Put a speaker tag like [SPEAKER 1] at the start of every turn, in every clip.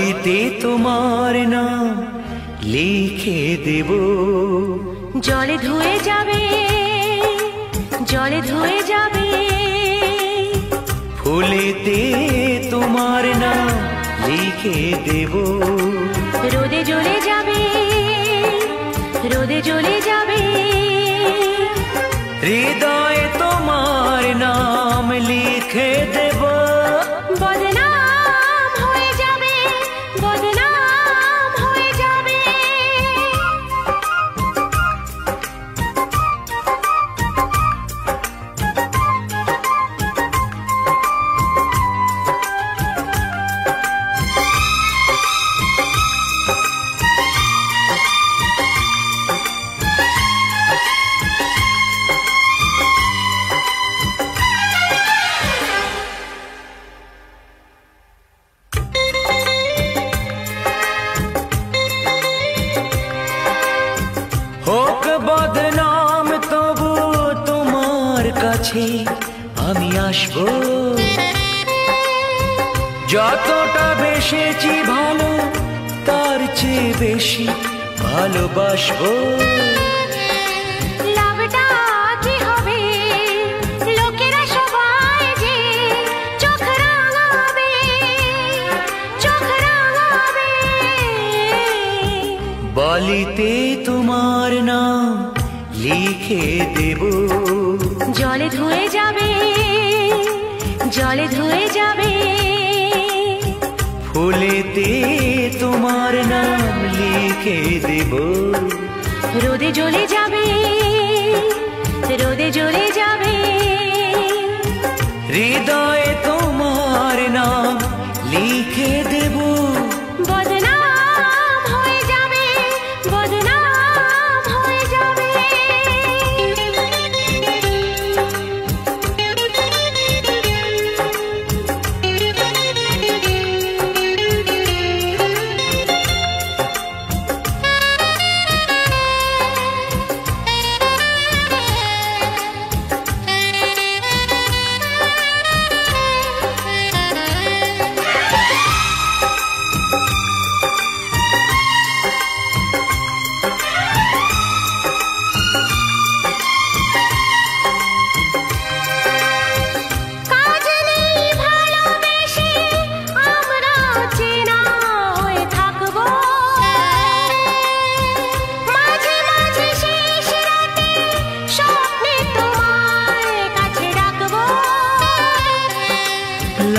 [SPEAKER 1] জলেতে তোমার নাম লিখে দেব।
[SPEAKER 2] জলে ধুয়ে যাবে জলে ধুয়ে যাবে।
[SPEAKER 1] ফুলেতে তোমার নাম লিখে দেব।
[SPEAKER 2] রোদে জ্বলে যাবে রোদে জ্বলে যাবে।
[SPEAKER 1] হৃদয়ে তোমার নাম লিখে দেব।
[SPEAKER 2] বদনাম
[SPEAKER 1] তবু তোমার কাছে আমি আসব। যতটা বেসেছি ভালো তার চেয়ে বেশি ভালোবাসবো। বলিতে তোমার নাম লিখে দেব।
[SPEAKER 2] জলে ধুয়ে যাবে জলে ধুয়ে যাবে।
[SPEAKER 1] ফুলেতে তোমার নাম লিখে দেব।
[SPEAKER 2] রোদে জ্বলে যাবে রোদে জ্বলে যাবে।
[SPEAKER 1] হৃদয়ে তোমার নাম লিখে দেব।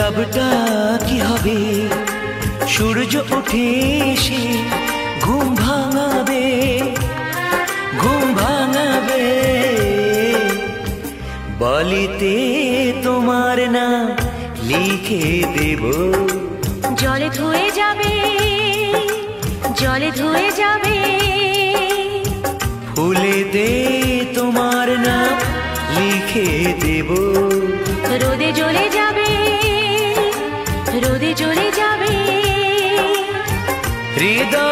[SPEAKER 1] লাভটা কি হবে? সূর্য উঠে এসে ঘুম ভাঙাবে ঘুম ভাঙাবে। বলিতে তোমার না লিখে দেব।
[SPEAKER 2] জলে ধুয়ে যাবে জলে ধুয়ে যাবে।
[SPEAKER 1] ফুলেতে তোমার না লিখে দেব।
[SPEAKER 2] রোদে জ্বলে যাবে রোদে চলে যাবে। হৃদয়